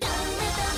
ダメダメ